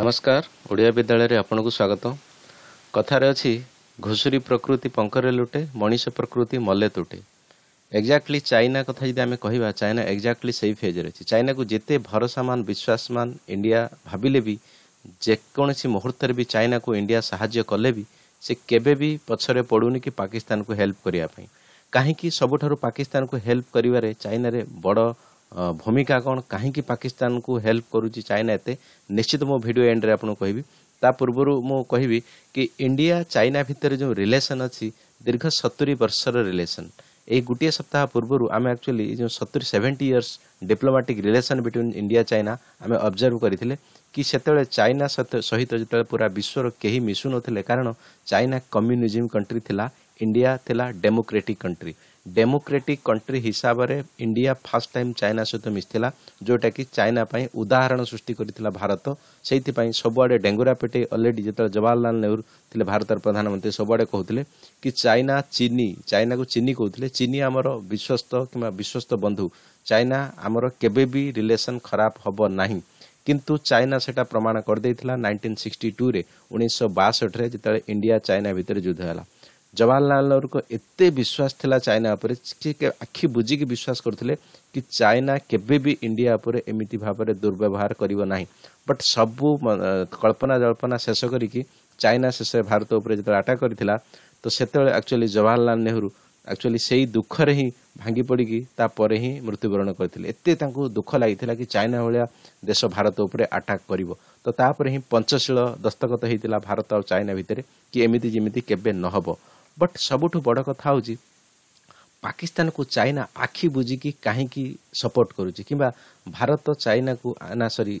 ନମସ୍କାର ଓଡ଼ିଆ ବିଦ୍ୟାଳୟରେ ଆପଣଙ୍କୁ ସ୍ୱାଗତ। କଥାରେ ଅଛି ଘୁଷୁରୀ ପ୍ରକୃତି ପଙ୍କରେ ଲୁଟେ ମଣିଷ ପ୍ରକୃତି ମଲେ ତୁଟେ। ଏକ୍ଜାକ୍ଟଲି ଚାଇନା କଥା ଯଦି ଆମେ କହିବା ଚାଇନା ଏକ୍ଜାକ୍ଟଲି ସେଇ ଫେଜ୍ରେ ଅଛି। ଚାଇନାକୁ ଯେତେ ଭରସାମାନ ବିଶ୍ୱାସମାନ ଇଣ୍ଡିଆ ଭାବିଲେ ବି ଯେକୌଣସି ମୁହୂର୍ତ୍ତରେ ବି ଚାଇନାକୁ ଇଣ୍ଡିଆ ସାହାଯ୍ୟ କଲେ ବି ସେ କେବେ ବି ପଛରେ ପଡ଼ୁନି କି ପାକିସ୍ତାନକୁ ହେଲ୍ପ କରିବା ପାଇଁ। କାହିଁକି ସବୁଠାରୁ ପାକିସ୍ତାନକୁ ହେଲ୍ପ କରିବାରେ ଚାଇନାରେ ବଡ଼ ଭୂମିକା କ'ଣ କାହିଁକି ପାକିସ୍ତାନକୁ ହେଲ୍ପ କରୁଛି ଚାଇନା ଏତେ ନିଶ୍ଚିତ ମୋ ଭିଡ଼ିଓ ଏଣ୍ଡରେ ଆପଣଙ୍କୁ କହିବି ତା ପୂର୍ବରୁ ମୁଁ କହିବି କି ଇଣ୍ଡିଆ ଚାଇନା ଭିତରେ ଯେଉଁ ରିଲେସନ୍ ଅଛି ଦୀର୍ଘ ସତୁରି ବର୍ଷର ରିଲେସନ୍ ଏଇ ଗୋଟିଏ ସପ୍ତାହ ପୂର୍ବରୁ ଆମେ ଆକ୍ଚୁଆଲି ଏ ଯେଉଁ ସତୁରି seventy years diplomatic relation between India China ଆମେ ଅବଜର୍ଭ କରିଥିଲେ କି ସେତେବେଳେ ଚାଇନା ସହିତ- ଯେତେବେଳେ ପୁରା ବିଶ୍ୱର କେହି ମିଶୁନଥିଲେ କାରଣ ଚାଇନା କମ୍ୟୁନିଜିମ୍ କଣ୍ଟ୍ରି ଥିଲା ଇଣ୍ଡିଆ ଥିଲା ଡେମୋକ୍ରେଟିକ୍ କଣ୍ଟ୍ରି ଡେମୋକ୍ରେଟିକ୍ କଣ୍ଟ୍ରି ହିସାବରେ ଇଣ୍ଡିଆ ଫାର୍ଷ୍ଟ ଟାଇମ୍ ଚାଇନା ସହିତ ମିଶିଥିଲା ଯେଉଁଟାକି ଚାଇନା ପାଇଁ ଉଦାହରଣ ସୃଷ୍ଟି କରିଥିଲା ଭାରତ। ସେଇଥିପାଇଁ ସବୁଆଡ଼େ ଡେଙ୍ଗୁରା ପେଟେ ଅଲରେଡ଼ି ଯେତେବେଳେ ଜବାହରଲାଲ ନେହେରୁ ଥିଲେ ଭାରତର ପ୍ରଧାନମନ୍ତ୍ରୀ ସବୁଆଡ଼େ କହୁଥିଲେ କି ଚାଇନା ଚିନି ଚାଇନାକୁ ଚିନି କହୁଥିଲେ ଚିନି ଆମର ବିଶ୍ୱସ୍ତ କିମ୍ବା ବିଶ୍ୱସ୍ତ ବନ୍ଧୁ। ଚାଇନା ଆମର କେବେ ବି ରିଲେସନ୍ ଖରାପ ହେବ ନାହିଁ। କିନ୍ତୁ ଚାଇନା ସେଟା ପ୍ରମାଣ କରିଦେଇଥିଲା ନାଇନଟିନ୍ ସିକ୍ସଟି ଟୁରେ ଉଣେଇଶହ ବାଷଠିରେ ଯେତେବେଳେ ଇଣ୍ଡିଆ ଚାଇନା ଭିତରେ ଯୁଦ୍ଧ ହେଲା ଜବାହରଲାଲ ନେହେରୁଙ୍କ ଏତେ ବିଶ୍ୱାସ ଥିଲା ଚାଇନା ଉପରେ ସେ କେ- ଆଖି ବୁଜିକି ବିଶ୍ୱାସ କରୁଥିଲେ କି ଚାଇନା କେବେ ବି ଇଣ୍ଡିଆ ଉପରେ ଏମିତି ଭାବରେ ଦୁର୍ବ୍ୟବହାର କରିବ ନାହିଁ ବଟ୍ ସବୁ ମ- ଅ, କଳ୍ପନା ଜଳ୍ପନା ଶେଷ କରିକି ଚାଇନା ଶେଷରେ ଭାରତ ଉପରେ ଯେତେବେଳେ ଆଟାକ୍ କରିଥିଲା ତ ସେତେବେଳେ ଆକ୍ଚୁଆଲି ଜବାହରଲାଲ ନେହେରୁ ଆକ୍ଚୁଆଲି ସେଇ ଦୁଃଖରେ ହିଁ ଭାଙ୍ଗି ପଡ଼ିକି ତାପରେ ହିଁ ମୃତ୍ୟୁବରଣ କରିଥିଲେ। ଏତେ ତାଙ୍କୁ ଦୁଃଖ ଲାଗିଥିଲା କି ଚାଇନା ଭଳିଆ ଦେଶ ଭାରତ ଉପରେ ଆଟାକ୍ କରିବ। ତ ତାପରେ ହିଁ ପଞ୍ଚଶୀଳ ଦସ୍ତଖତ ହେଇଥିଲା ଭାରତ ଆଉ ଚାଇନା ଭିତରେ କି ଏମିତି ଯେମିତି କେବେ ନହବ ବଟ୍ ସବୁଠୁ ବଡ଼ କଥା ହେଉଛି ପାକିସ୍ତାନକୁ ଚାଇନା ଆଖି ବୁଜିକି କାହିଁକି ସପୋର୍ଟ କରୁଛି? କିମ୍ବା ଭାରତ ଚାଇନାକୁ ନା ସରି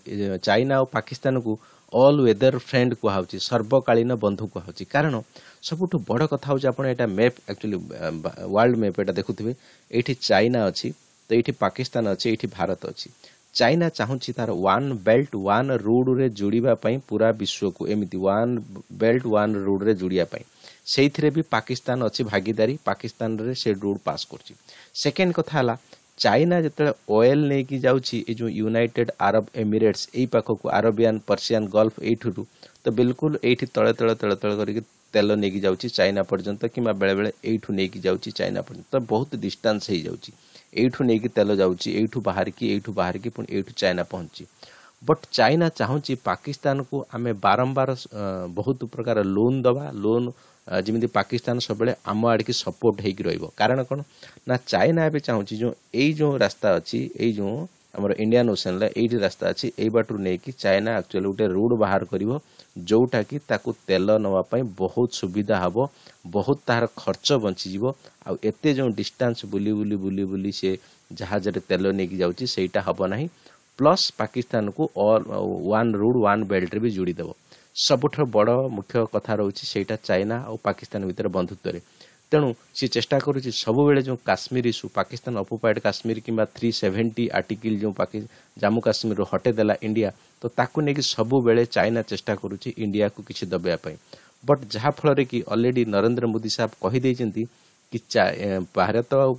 ଚାଇନା ଆଉ ପାକିସ୍ତାନକୁ ଅଲ୍ ୱେଦର ଫ୍ରେଣ୍ଡ କୁହାହେଉଛି ସର୍ବକାଳୀନ ବନ୍ଧୁ କୁହାହେଉଛି। କାରଣ ସବୁଠୁ ବଡ଼ କଥା ହେଉଛି ଆପଣ ଏଇଟା ମ୍ୟାପ୍ ଆକ୍ଚୁଆଲି ୱାର୍ଲଡ ମ୍ୟାପ୍ ଏଇଟା ଦେଖୁଥିବେ। ଏଇଠି ଚାଇନା ଅଛି ତ ଏଇଠି ପାକିସ୍ତାନ ଅଛି ଏଇଠି ଭାରତ ଅଛି। ଚାଇନା ଚାହୁଁଛି ତାର ୱାନ୍ ବେଲ୍ଟ ୱାନ୍ ରୁଡ୍ରେ ଯୋଡ଼ିବା ପାଇଁ ପୁରା ବିଶ୍ୱକୁ ଏମିତି ୱାନ୍ ବେଲ୍ଟ ୱାନ୍ ରୁଡ୍ରେ ଯୋଡ଼ିବା ପାଇଁ। ସେଇଥିରେ ବି ପାକିସ୍ତାନ ଅଛି ଭାଗିଦାରୀ ପାକିସ୍ତାନରେ ସେ ରୁଡ୍ ପାସ୍ କରୁଛି। ସେକେଣ୍ଡ କଥା ହେଲା ଚାଇନା ଯେତେବେଳେ ଅଏଲ୍ ନେଇକି ଯାଉଛି ଏ ଯେଉଁ ୟୁନାଇଟେଡ୍ ଆରବ ଏମିରେଟ୍ସ ଏଇ ପାଖକୁ ଆରବିଆନ୍ ପର୍ସିଆନ୍ ଗଲ୍ଫ ଏଇଠୁରୁ ତ ବିଲକୁଲ ଏଇଠି ତଳେ ତଳେ ତଳେ ତଳେ କରିକି ତେଲ ନେଇକି ଯାଉଛି ଚାଇନା ପର୍ଯ୍ୟନ୍ତ କିମ୍ବା ବେଳେବେଳେ ଏଇଠୁ ନେଇକି ଯାଉଛି ଚାଇନା ପର୍ଯ୍ୟନ୍ତ। ତ ବହୁତ ଡିଷ୍ଟାନ୍ସ ହେଇଯାଉଛି। ଏଇଠୁ ନେଇକି ତେଲ ଯାଉଛି ଏଇଠୁ ବାହାରିକି ଏଇଠୁ ବାହାରିକି ପୁଣି ଏଇଠୁ ଚାଇନା ପହଞ୍ଚୁଛି ବଟ୍ ଚାଇନା ଚାହୁଁଛି ପାକିସ୍ତାନକୁ ଆମେ ବାରମ୍ବାର ଅ, ବହୁତ ପ୍ରକାର ଲୋନ୍ ଦେବା ଲୋନ୍ ଯେମିତି ପାକିସ୍ତାନ ସବୁବେଳେ ଆମ ଆଡ଼ିକି ସପୋର୍ଟ ହେଇକି ରହିବ କାରଣ କ'ଣ ନା ଚାଇନା ଏବେ ଚାହୁଁଛି ଯେଉଁ ଏଇ ଯେଉଁ ରାସ୍ତା ଅଛି ଏଇ ଯେଉଁ ଆମର ଇଣ୍ଡିଆନ୍ ଓସେନ୍ରେ ଏଇଠି ରାସ୍ତା ଅଛି ଏଇ ବାଟରୁ ନେଇକି ଚାଇନା ଆକ୍ଚୁଆଲି ଗୋଟେ ରୁଟ୍ ବାହାର କରିବ ଯେଉଁଟାକି ତାକୁ ତେଲ ନେବା ପାଇଁ ବହୁତ ସୁବିଧା ହେବ ବହୁତ ତାହାର ଖର୍ଚ୍ଚ ବଞ୍ଚିଯିବ ଆଉ ଏତେ ଯେଉଁ ଡିଷ୍ଟାନ୍ସ ବୁଲି ବୁଲି ବୁଲି ବୁଲି ସେ ଜାହାଜରେ ତେଲ ନେଇକି ଯାଉଛି ସେଇଟା ହେବ ନାହିଁ ପ୍ଲସ୍ ପାକିସ୍ତାନକୁ ଅଲ୍ ୱାନ୍ ରୁଡ୍ ୱାନ୍ ବେଲ୍ଟରେ ବି ଯୋଡ଼ିଦେବ ସବୁଠାରୁ ବଡ଼ ମୁଖ୍ୟ କଥା ରହୁଛି ସେଇଟା ଚାଇନା ଆଉ ପାକିସ୍ତାନ ଭିତରେ ବନ୍ଧୁତ୍ୱରେ। ତେଣୁ ସେ ଚେଷ୍ଟା କରୁଛି ସବୁବେଳେ ଯେଉଁ କାଶ୍ମୀର ଇସ୍ୟୁ ପାକିସ୍ତାନ ଅକୁପାଏଡ୍ କାଶ୍ମୀର କିମ୍ବା ଥ୍ରୀ ସେଭେଣ୍ଟି ଆର୍ଟିକିଲ୍ ଯେଉଁ ଜାମ୍ମୁ କାଶ୍ମୀରରୁ ହଟେଇ ଦେଲା ଇଣ୍ଡିଆ ତ ତାକୁ ନେଇକି ସବୁବେଳେ ଚାଇନା ଚେଷ୍ଟା କରୁଛି ଇଣ୍ଡିଆକୁ କିଛି ଦବାଇବା ପାଇଁ। ବଟ୍ ଯାହାଫଳରେ କି ଅଲରେଡ଼ି ନରେନ୍ଦ୍ର ମୋଦି ସାହେବ କହିଦେଇଛନ୍ତି କି ଭାରତ ଆଉ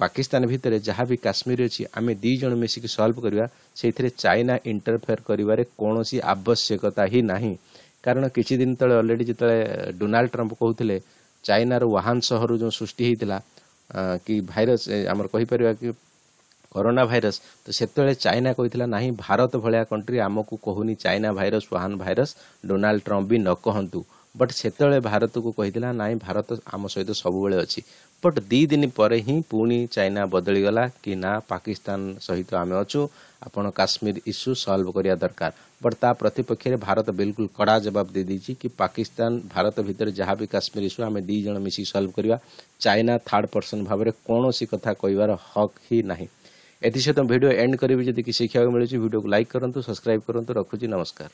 ପାକିସ୍ତାନ ଭିତରେ ଯାହା ବି କାଶ୍ମୀର ଅଛି ଆମେ ଦୁଇ ଜଣ ମିଶିକି ସଲ୍ଭ କରିବା ସେଇଥିରେ ଚାଇନା ଇଣ୍ଟରଫେୟାର କରିବାରେ କୌଣସି ଆବଶ୍ୟକତା ହିଁ ନାହିଁ। କାରଣ କିଛି ଦିନ ତଳେ ଅଲରେଡ଼ି ଯେତେବେଳେ ଡୋନାଲ୍ଡ ଟ୍ରମ୍ପ କହୁଥିଲେ ଚାଇନାର ୱାହାନ ସହରରୁ ଯେଉଁ ସୃଷ୍ଟି ହେଇଥିଲା ଅ, କି ଭାଇରସ୍ ଏ, ଆମର କହିପାରିବା କି କରୋନା ଭାଇରସ୍ ତ ସେତେବେଳେ ଚାଇନା କହିଥିଲା ନାହିଁ ଭାରତ ଭଳିଆ କଣ୍ଟ୍ରି ଆମକୁ କହୁନି China virus Wuhan virus Donald Trump ବି ନ କହନ୍ତୁ। ବଟ୍ ସେତେବେଳେ ଭାରତକୁ କହିଥିଲା ନାହିଁ ଭାରତ ଆମ ସହିତ ସବୁବେଳେ ଅଛି। ବଟ୍ ଦୁଇ ଦିନ ପରେ ହିଁ ପୁଣି ଚାଇନା ବଦଳିଗଲା କି ନା ପାକିସ୍ତାନ ସହିତ ଆମେ ଅଛୁ। ଆପଣ କାଶ୍ମୀର ଇସ୍ୟୁ ସଲ୍ଭ କରିବା ଦରକାର। ବଟ୍ ତା ପ୍ରତିପକ୍ଷରେ ଭାରତ ବିଲକୁଲ କଡ଼ା ଜବାବ ଦେଇଦେଇଛି କି ପାକିସ୍ତାନ ଭାରତ ଭିତରେ ଯାହା ବି କାଶ୍ମୀର ଇସ୍ୟୁ ଆମେ ଦୁଇ ଜଣ ମିଶିକି ସଲ୍ଭ କରିବା। ଚାଇନା ଥାର୍ଡ ପର୍ସନ ଭାବରେ କୌଣସି କଥା କହିବାର ହକ୍ ହିଁ ନାହିଁ। ଏଥିସହିତ ଭିଡ଼ିଓ ଏଣ୍ଡ କରିବି। ଯଦି କିଛି ଶିଖିବାକୁ ମିଳୁଛି ଭିଡ଼ିଓକୁ ଲାଇକ୍ କରନ୍ତୁ ସବସ୍କ୍ରାଇବ୍ କରନ୍ତୁ। ରଖୁଛି ନମସ୍କାର।